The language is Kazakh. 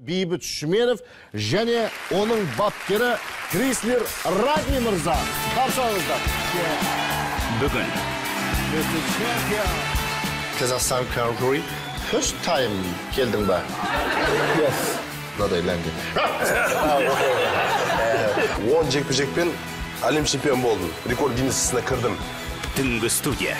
бейбіт шүменов және оның бапкері крислер рагни мырза. Қарсы бүгін қазақстан каури first time келдің ба? Yes. Мынадай ләңгі. Он жекпе жекпен әлем чемпионы болдым. Рекорд гиннесіне кірдім. Түнгі студия.